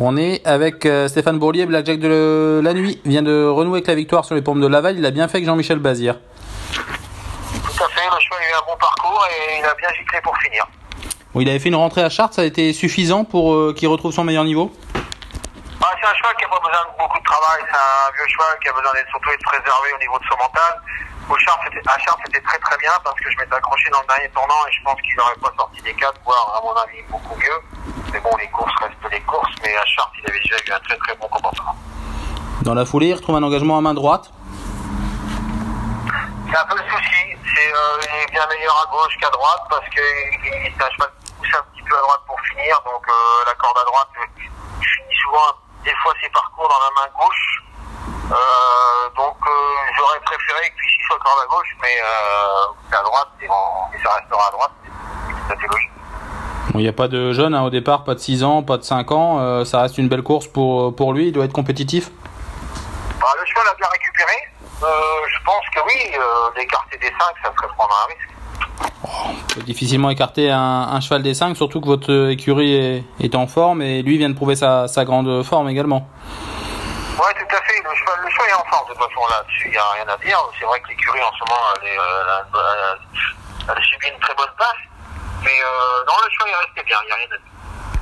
On est avec euh, Stéphane Bourlier, Blackjack de la nuit. vient de renouer avec la victoire sur les pompes de Laval. Il a bien fait avec Jean-Michel Bazir. Tout à fait, le cheval a eu un bon parcours et il a bien giclé pour finir. Bon, il avait fait une rentrée à Chartres, ça a été suffisant pour euh, qu'il retrouve son meilleur niveau? Ah, C'est un cheval qui n'a pas besoin de beaucoup de travail, c'est un vieux cheval qui a besoin d'être surtout être préservé au niveau de son mental. Au Chartres, à Chartres, c'était très très bien parce que je m'étais accroché dans le dernier tournant et je pense qu'il n'aurait pas sorti des 4, voire à mon avis beaucoup mieux. Mais bon, les courses restent les courses, mais à Chartres, il avait déjà eu un très très bon comportement. Dans la foulée, il retrouve un engagement à main droite C'est un peu le souci. C'est, euh, il est bien meilleur à gauche qu'à droite parce qu'il est un cheval qui pousse un petit peu à droite pour finir. Donc euh, la corde à droite, il finit souvent des fois ses parcours dans la main gauche. Euh, donc j'aurais préféré qu'il soit corde à gauche, mais à droite, et, ça restera à droite. Il n'y a pas de jeune hein, au départ, pas de 6 ans, pas de 5 ans. Euh, ça reste une belle course pour, pour lui. Il doit être compétitif. Bah, le cheval a bien récupéré. Euh, je pense que oui, euh, d'écarter des 5, ça serait prendre un risque. Oh, on peut difficilement écarter un, cheval des 5, surtout que votre écurie est, en forme et lui vient de prouver sa, grande forme également. Oui, tout à fait. Le cheval, le cheval est en forme de toute façon là-dessus, il n'y a rien à dire. C'est vrai que l'écurie en ce moment, elle, est, elle, elle, elle, a subi une très bonne passe. Mais euh, non, le choix est resté bien, il n'y a rien à dire.